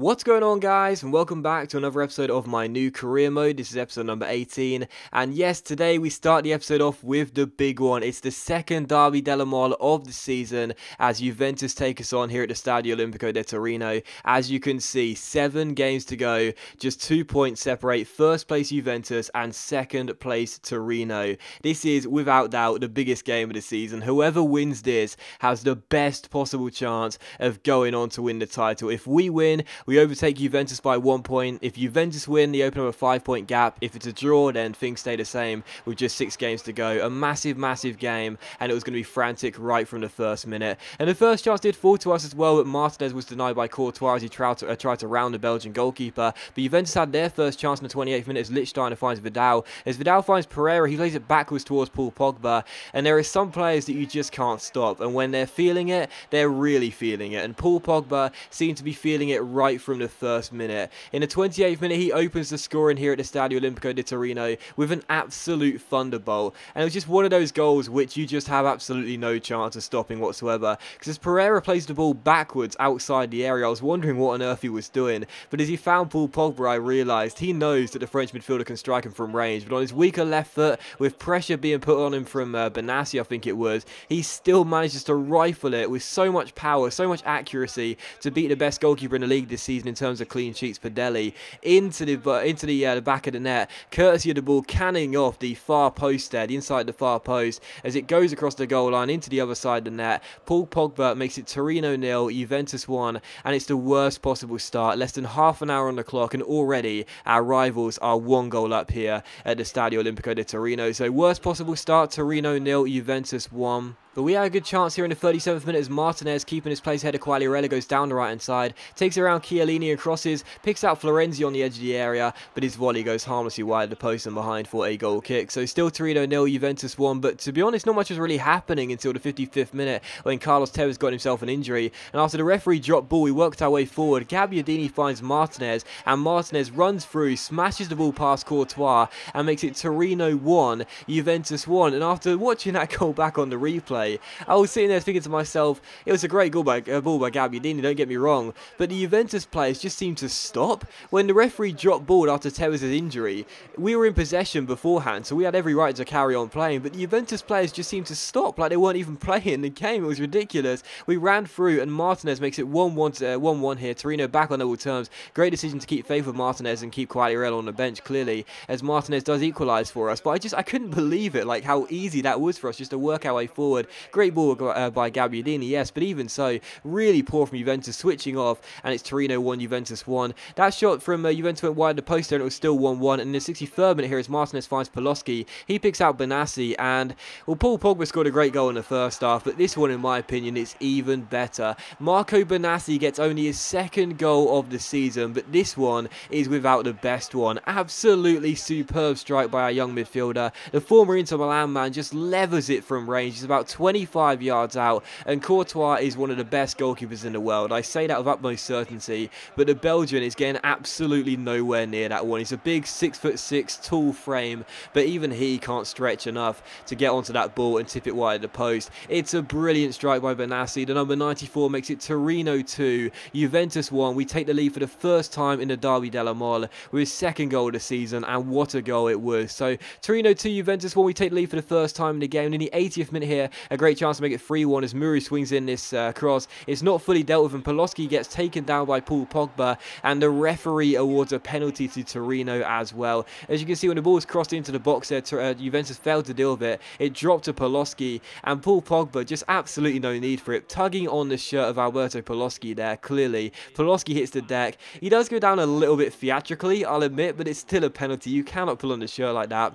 What's going on guys and welcome back to another episode of my new career mode. This is episode number 18 and yes today we start the episode off with the big one. It's the second Derby della Mole of the season as Juventus take us on here at the Stadio Olimpico de Torino. As you can see 7 games to go, just 2 points separate first place Juventus and second place Torino. This is without doubt the biggest game of the season. Whoever wins this has the best possible chance of going on to win the title. If we win we overtake Juventus by one point. If Juventus win, they open up a five point gap. If it's a draw, then things stay the same with just six games to go. A massive, massive game, and it was going to be frantic right from the first minute. And the first chance did fall to us as well, but Martinez was denied by Courtois as he tried to, uh, tried to round the Belgian goalkeeper. But Juventus had their first chance in the 28th minute as Lichtsteiner finds Vidal. As Vidal finds Pereira, he plays it backwards towards Paul Pogba. And there are some players that you just can't stop. And when they're feeling it, they're really feeling it. And Paul Pogba seemed to be feeling it right from the first minute. In the 28th minute, he opens the scoring here at the Stadio Olimpico di Torino with an absolute thunderbolt. And it was just one of those goals which you just have absolutely no chance of stopping whatsoever. Because as Pereira plays the ball backwards outside the area, I was wondering what on earth he was doing. But as he found Paul Pogba, I realised he knows that the French midfielder can strike him from range. But on his weaker left foot, with pressure being put on him from uh, Benassi, I think it was, he still manages to rifle it with so much power, so much accuracy to beat the best goalkeeper in the league this season in terms of clean sheets for Delhi into the into the, uh, the back of the net, courtesy of the ball canning off the far post there, the inside the far post, as it goes across the goal line into the other side of the net. Paul Pogba makes it Torino nil, Juventus one, and it's the worst possible start. Less than half an hour on the clock, and already our rivals are one goal up here at the Stadio Olimpico de Torino. So worst possible start, Torino nil, Juventus one. But we had a good chance here in the 37th minute as Martinez, keeping his place ahead of Quagliarella, goes down the right hand side, takes around Chiellini and crosses, picks out Florenzi on the edge of the area, but his volley goes harmlessly wide of the post and behind for a goal kick. So still Torino nil, Juventus 1, but to be honest, not much was really happening until the 55th minute when Carlos Tevez got himself an injury. And after the referee dropped ball, we worked our way forward. Gabbiadini finds Martinez, and Martinez runs through, smashes the ball past Courtois, and makes it Torino 1, Juventus 1. And after watching that goal back on the replay, play. I was sitting there thinking to myself, it was a great goal by, uh, ball by Gabbiadini, don't get me wrong, but the Juventus players just seemed to stop. When the referee dropped ball after Tevez' injury, we were in possession beforehand, so we had every right to carry on playing, but the Juventus players just seemed to stop, like they weren't even playing the game. It was ridiculous. We ran through, and Martinez makes it 1-1 uh, here. Torino back on level terms. Great decision to keep faith with Martinez and keep Quagliarella on the bench, clearly, as Martinez does equalise for us. But I just, I couldn't believe it, like how easy that was for us just to work our way forward. Great ball uh, by Gabbiadini, yes, but even so, really poor from Juventus, switching off, and it's Torino 1, Juventus 1. That shot from uh, Juventus went wide of the post and it was still 1-1, and in the 63rd minute here as Martinez finds Paloschi, he picks out Benassi, and, well, Paul Pogba scored a great goal in the first half, but this one, in my opinion, is even better. Marco Benassi gets only his second goal of the season, but this one is without the best one. Absolutely superb strike by our young midfielder. The former Inter Milan man just levers it from range. He's about 25 yards out, and Courtois is one of the best goalkeepers in the world. I say that with utmost certainty, but the Belgian is getting absolutely nowhere near that one. He's a big six foot six, tall frame, but even he can't stretch enough to get onto that ball and tip it wide of the post. It's a brilliant strike by Benassi. The number 94 makes it Torino 2, Juventus 1. We take the lead for the first time in the Derby della Mole with his second goal of the season, and what a goal it was. So Torino 2, Juventus 1. We take the lead for the first time in the game. In the 80th minute here, a great chance to make it 3-1 as Murru swings in this uh, cross. It's not fully dealt with and Paloschi gets taken down by Paul Pogba and the referee awards a penalty to Torino as well. As you can see when the ball was crossed into the box there, uh, Juventus failed to deal with it. It dropped to Paloschi and Paul Pogba just absolutely no need for it. Tugging on the shirt of Alberto Paloschi there, clearly. Paloschi hits the deck. He does go down a little bit theatrically, I'll admit, but it's still a penalty. You cannot pull on the shirt like that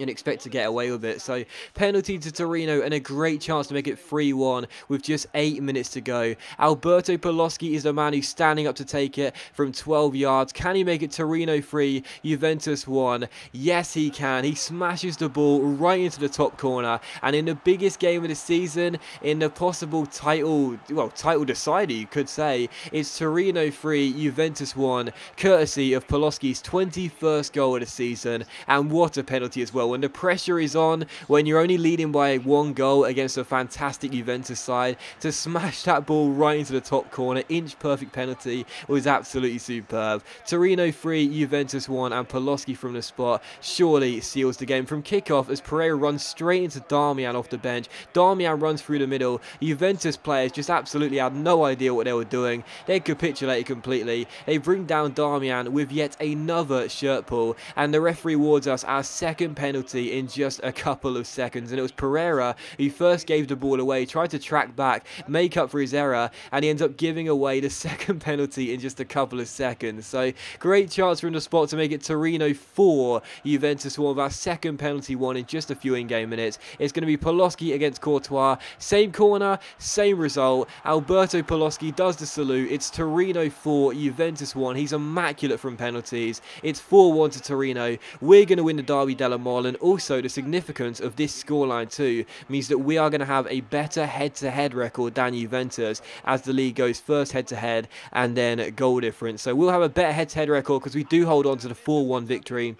and expect to get away with it. So penalty to Torino and a great chance to make it 3-1 with just 8 minutes to go. Alberto Paloschi is the man who's standing up to take it from 12 yards. Can he make it Torino 3, Juventus 1? Yes, he can. He smashes the ball right into the top corner and in the biggest game of the season, in the possible title, well, title decider you could say, it's Torino 3, Juventus 1, courtesy of Paloschi's 21st goal of the season and what a penalty as well well. When the pressure is on, when you're only leading by one goal against a fantastic Juventus side, to smash that ball right into the top corner, inch perfect penalty was absolutely superb. Torino 3, Juventus 1, and Paloschi from the spot surely seals the game from kickoff as Pereira runs straight into Darmian off the bench. Darmian runs through the middle. Juventus players just absolutely had no idea what they were doing. They capitulated completely. They bring down Darmian with yet another shirt pull, and the referee awards us our second penalty in just a couple of seconds. And it was Pereira who first gave the ball away, tried to track back, make up for his error, and he ends up giving away the second penalty in just a couple of seconds. So great chance from the spot to make it Torino 4, Juventus 1 with our second penalty one in just a few in-game minutes. It's going to be Paloschi against Courtois. Same corner, same result. Alberto Paloschi does the salute. It's Torino 4, Juventus 1. He's immaculate from penalties. It's 4-1 to Torino. We're going to win the Derby della Mole and also the significance of this scoreline too means that we are going to have a better head-to-head -head record than Juventus as the league goes first head-to-head -head and then goal difference. So we'll have a better head-to-head -head record because we do hold on to the 4-1 victory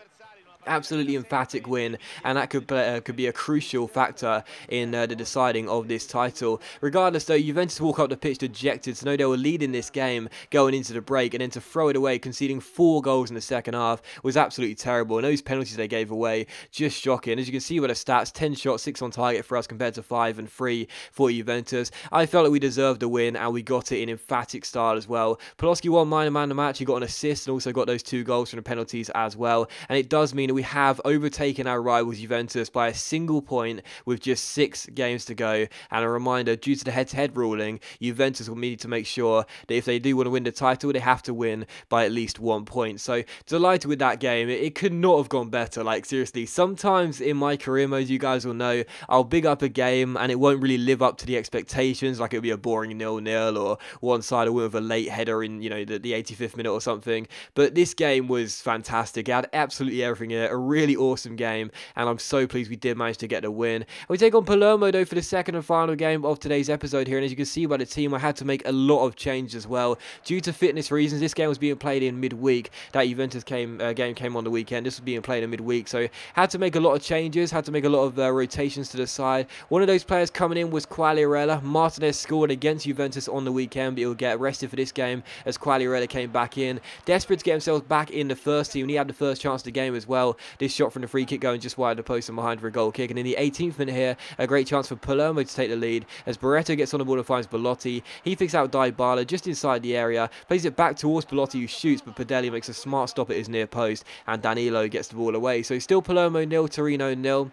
absolutely emphatic win and that could uh, could be a crucial factor in uh, the deciding of this title. Regardless though Juventus walk up the pitch dejected to know they were leading this game going into the break and then to throw it away conceding four goals in the second half was absolutely terrible and those penalties they gave away just shocking. As you can see by the stats 10 shots 6 on target for us compared to 5 and 3 for Juventus. I felt that we deserved the win and we got it in emphatic style as well. Paloschi won minor man of the match he got an assist and also got those two goals from the penalties as well and it does mean we have overtaken our rivals Juventus by a single point with just six games to go. And a reminder, due to the head-to-head ruling, Juventus will need to make sure that if they do want to win the title, they have to win by at least one point. So delighted with that game. It, could not have gone better. Like seriously, sometimes in my career mode, you guys will know, I'll big up a game and it won't really live up to the expectations. Like it'll be a boring nil-nil or one side win with a late header in you know the, the 85th minute or something. But this game was fantastic. It had absolutely everything in it a really awesome game, and I'm so pleased we did manage to get the win. We take on Palermo, though, for the second and final game of today's episode here, and as you can see by the team, I had to make a lot of changes as well. Due to fitness reasons, this game was being played in midweek. That Juventus came, uh, game came on the weekend. This was being played in midweek, so had to make a lot of changes, had to make a lot of uh, rotations to the side. One of those players coming in was Quagliarella. Martinez scored against Juventus on the weekend, but he'll get rested for this game as Quagliarella came back in. Desperate to get himself back in the first team, and he had the first chance of the game as well. This shot from the free kick going just wide of the post and behind for a goal kick. And in the 18th minute here, a great chance for Palermo to take the lead as Barreto gets on the ball and finds Belotti. He picks out Dybala just inside the area, plays it back towards Belotti who shoots, but Padelli makes a smart stop at his near post and Danilo gets the ball away. So still Palermo nil, Torino nil.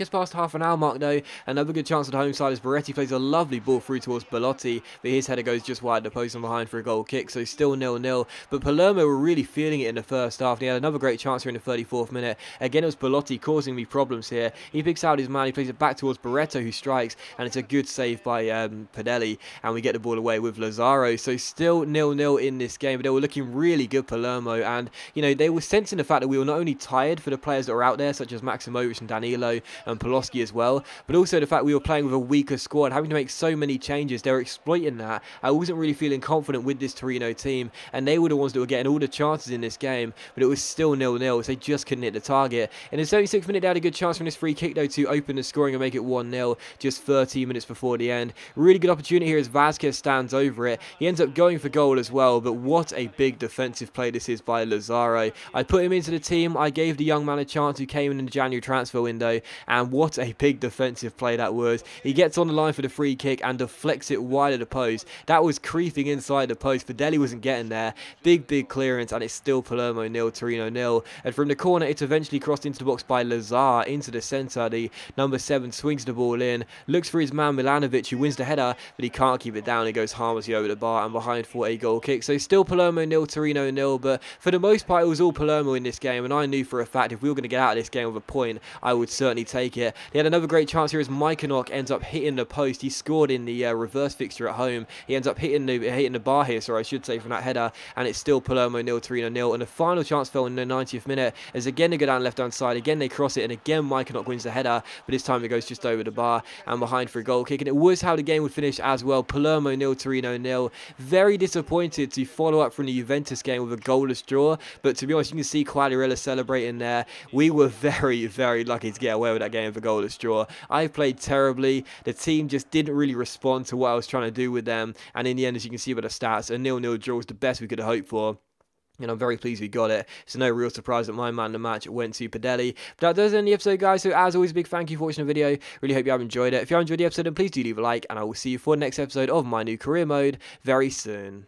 Just past half an hour mark though, another good chance at the home side as Beretti plays a lovely ball through towards Belotti, but his header goes just wide the post and behind for a goal kick, so still nil-nil. But Palermo were really feeling it in the first half. and He had another great chance here in the 34th minute. Again, it was Belotti causing me problems here. He picks out his man, he plays it back towards Barreto who strikes, and it's a good save by um, Padelli, and we get the ball away with Lazaro. So still nil-nil in this game, but they were looking really good, Palermo, and you know they were sensing the fact that we were not only tired for the players that are out there, such as Maksimovic and Danilo, Paloschi as well, but also the fact we were playing with a weaker squad, having to make so many changes, they were exploiting that. I wasn't really feeling confident with this Torino oh team, and they were the ones that were getting all the chances in this game, but it was still nil-nil, so they just couldn't hit the target. In the 76th minute, they had a good chance from this free kick, though, to open the scoring and make it 1-0, just 13 minutes before the end. Really good opportunity here as Vazquez stands over it. He ends up going for goal as well, but what a big defensive play this is by Lazaro. I put him into the team, I gave the young man a chance who came in in the January transfer window, and what a big defensive play that was. He gets on the line for the free kick and deflects it wide of the post. That was creeping inside the post. Fideli wasn't getting there. Big, big clearance, and it's still Palermo nil, Torino nil. And from the corner, it's eventually crossed into the box by Lazaar into the centre. The number seven swings the ball in, looks for his man Milanovic, who wins the header, but he can't keep it down. He goes harmlessly over the bar and behind for a goal kick. So still Palermo nil, Torino nil. But for the most part, it was all Palermo in this game, and I knew for a fact if we were going to get out of this game with a point, I would certainly take take it. They had another great chance here as Makienok ends up hitting the post. He scored in the uh, reverse fixture at home. He ends up hitting the hitting the bar here, sorry, I should say, from that header, and it's still Palermo nil, Torino nil. And the final chance fell in the 90th minute as again they go down left hand side. Again they cross it, and again Makienok wins the header, but this time it goes just over the bar and behind for a goal kick. And it was how the game would finish as well. Palermo nil, Torino nil. Very disappointed to follow up from the Juventus game with a goalless draw, but to be honest, you can see Quagliarella celebrating there. We were very, very lucky to get away with that game for goalless draw. I played terribly. The team just didn't really respond to what I was trying to do with them, and in the end, as you can see by the stats, a nil-nil draw was the best we could have hoped for and I'm very pleased we got it. It's no real surprise that my man the match went to Padelli. But that does end the episode, guys. So as always, big thank you for watching the video. Really hope you have enjoyed it. If you have enjoyed the episode, then please do leave a like, and I will see you for the next episode of my new career mode very soon.